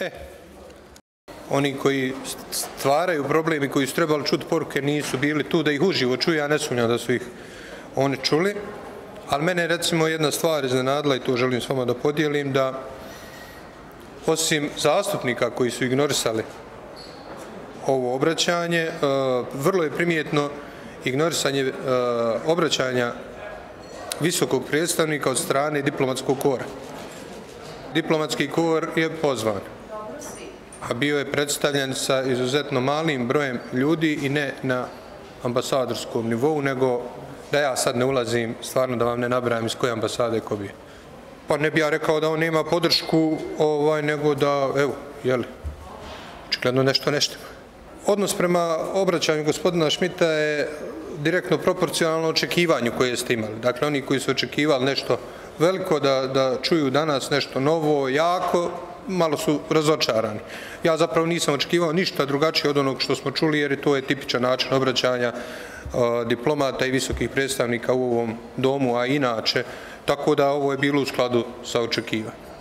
E, oni koji stvaraju problemi, koji su trebali čuti poruke, nisu bili tu da ih uživo čuju, ja ne sumnjam da su ih oni čuli. Ali mene recimo jedna stvar iznenadila i to želim s vama da podijelim, da osim zastupnika koji su ignorisali ovo obraćanje, e, vrlo je primijetno ignorisanje e, obraćanja visokog predstavnika od strane diplomatskog kora. Diplomatski kor je pozvan, a bio je predstavljen sa izuzetno malim brojem ljudi i ne na ambasadorskom nivou, nego da ja sad ne ulazim, stvarno da vam ne nabrajam iz koje ambasade ko bi. Pa ne bi ja rekao da on nema podršku, ovaj, nego da, evo, jeli, očigledno nešto nešto. Odnos prema obraćanju gospodina Šmita je direktno proporcionalno očekivanju koje ste imali. Dakle, oni koji su očekivali nešto veliko da, da čuju danas nešto novo, jako, malo su razočarani. Ja zapravo nisam očekivao ništa drugačije od onog što smo čuli, jer to je tipičan način obraćanja e, diplomata i visokih predstavnika u ovom domu, a inače, tako da ovo je bilo u skladu sa očekivanjem.